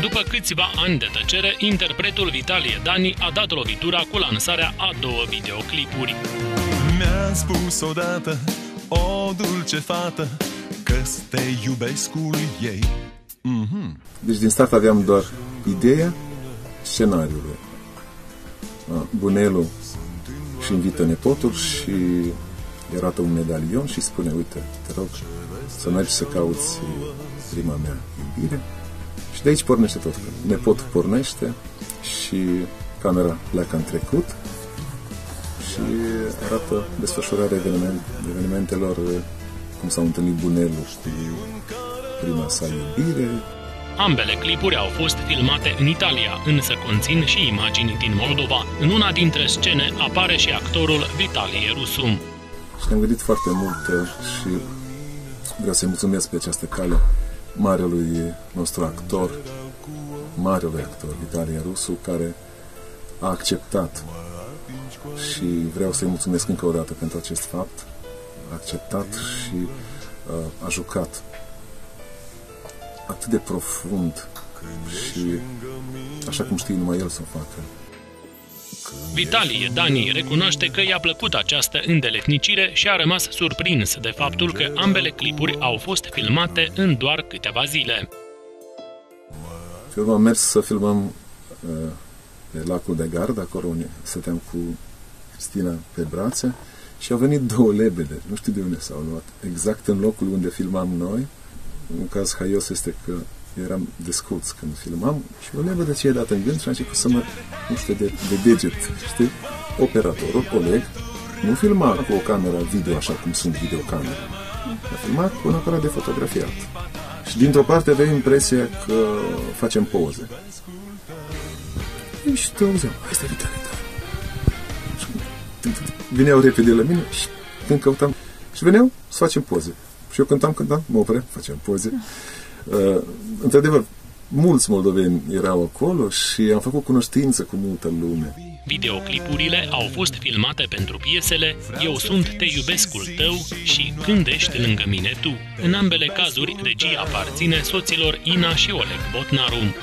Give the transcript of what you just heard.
După câțiva ani de tăcere, interpretul Vitalie Dani a dat lovitura cu lansarea a două videoclipuri. Mi-a spus odată o dulce fată că te iubesc cu ei. Mm-hmm. Deci din start aveam doar ideea scenariului. Bunelu și invită nepotul și arată un medalion și spune, uite, te rog să mergi să cauți prima mea iubire. Și de aici pornește tot. Nepotul pornește și camera pleacă în trecut și arată desfășurarea eveniment, evenimentelor cum s-au întâlnit Bunelu cu prima sa iubire. Ambele clipuri au fost filmate în Italia, însă conțin și imagini din Moldova. În una dintre scene apare și actorul Vitalie Rusum. Și ne-am gândit foarte mult uh, și vreau să-i mulțumesc pe această cale marelui nostru actor, marelui actor, Vitalie Rusu, care a acceptat și vreau să-i mulțumesc încă o dată pentru acest fapt, a acceptat și uh, a jucat atât de profund și așa cum știi numai el să o facă. Vitalie Dani recunoaște că i-a plăcut această îndeletnicire și a rămas surprins de faptul că ambele clipuri au fost filmate în doar câteva zile. Filmul am mers să filmăm uh, pe lacul de gard, acolo unde stăteam cu Cristina pe brațe și au venit două lebede, nu știu de unde s-au luat, exact în locul unde filmam noi. Un caz haios este că eram desculț când filmam și o lebede ce i-a dat în gând și a început să mă, nu știu, de, de deget, știi? Operatorul, coleg, nu filma cu o cameră video așa cum sunt videocamere. A filmat cu un aparat de fotografiat. Și dintr-o parte aveai impresia că facem poze. Și tu auzeam, asta e vitalitate veneau repede la mine și când căutam și veneau să facem poze. Și eu cântam, cântam, mă opre, facem poze. Uh, într-adevăr, mulți moldoveni erau acolo și am făcut cunoștință cu multă lume. Videoclipurile au fost filmate pentru piesele Eu sunt te iubescul tău și Când ești lângă mine tu. În ambele cazuri, regia aparține soților Ina și Oleg Botnarum.